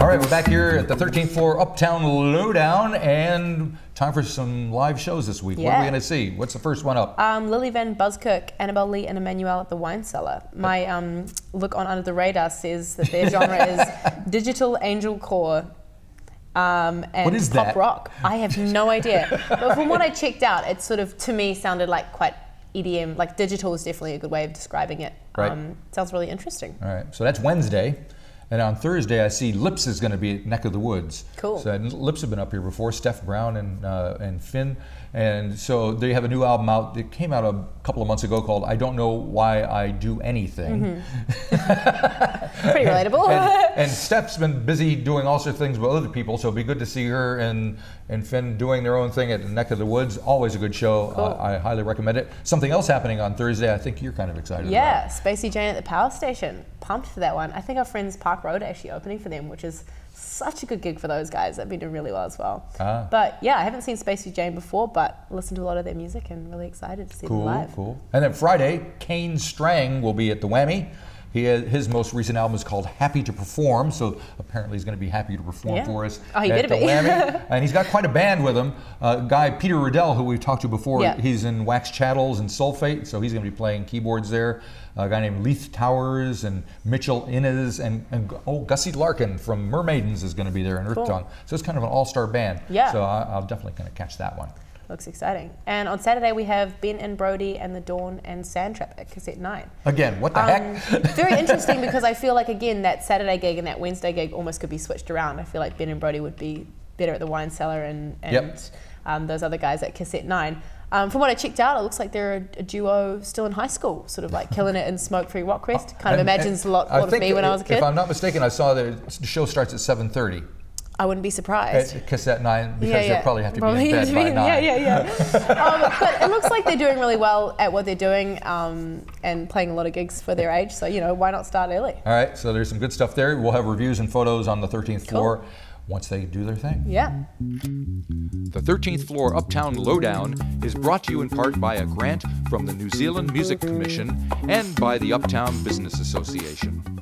All right, we're back here at the 13th floor Uptown Lowdown, and time for some live shows this week. What are we going to see? What's the first one up? Um, Lily Van Buskirk, Annabelle Lee, and Emmanuel at the Wine Cellar. My um, look on Under the Radar says that their genre is digital angel core. Um, and What is pop that? rock. I have no idea. but from what I checked out, it sort of, to me, sounded like quite EDM. Like digital is definitely a good way of describing it. Right. Um, sounds really interesting. All right, so that's Wednesday. And on Thursday, I see Lips is going to be at Neck of the Woods. Cool. So and Lips have been up here before, Steph Brown and uh, and Finn, and so they have a new album out. It came out a couple of months ago called "I Don't Know Why I Do Anything." Pretty relatable. and, and Steph's been busy doing all sorts of things with other people, so it'd be good to see her and and Finn doing their own thing at Neck of the Woods. Always a good show. Cool. Uh, I highly recommend it. Something else happening on Thursday. I think you're kind of excited. Yeah, Spacey Jane at the Power Station. Pumped for that one. I think our friends Park Road actually opening for them, which is such a good gig for those guys. They've been doing really well as well. Ah. But yeah, I haven't seen Spacey Jane before, but listened to a lot of their music and really excited to see Cool, them live. cool. And then Friday, Kane Strang will be at the Whammy. He has, his most recent album is called Happy to Perform, so apparently he's going to be happy to perform Yeah. for us Oh, he at the be. Whammy. and he's got quite a band with him. Uh, guy Peter Ruddell, who we've talked to before, Yeah. he's in Wax Chattels and Sulfate, so he's going to be playing keyboards there. A guy named Leith Towers and Mitchell Innes and, and oh Gussie Larkin from Mermaidens is going to be there in Earth Cool. Tongue. So it's kind of an all-star band. Yeah. So I, I'll definitely kind of catch that one. Looks exciting. And on Saturday we have Ben and Brody and the Dawn and Sandtrap at Cassette 9. Again, what the Um, heck? very interesting because I feel like again that Saturday gig and that Wednesday gig almost could be switched around. I feel like Ben and Brody would be better at the wine cellar and, and Yep. um, those other guys at Cassette Nine. Um, from what I checked out, it looks like they're a, a duo still in high school, sort of like killing it in Smoke Free Rockquest. Kind of And- imagines and a lot, lot of me when I was a kid. If. I'm not mistaken, I saw that the show starts at 7:30 I wouldn't be surprised. at Cassette Nine because they probably have to Probably be in bed to by nine. Yeah, yeah, yeah. um, but it looks like they're doing really well at what they're doing um, and playing a lot of gigs for their age. So you know, why not start early? All right, so there's some good stuff there. We'll have reviews and photos on the 13th floor once they do their thing. Yeah. The 13th floor Uptown Lowdown is brought to you in part by a grant from the New Zealand Music Commission and by the Uptown Business Association.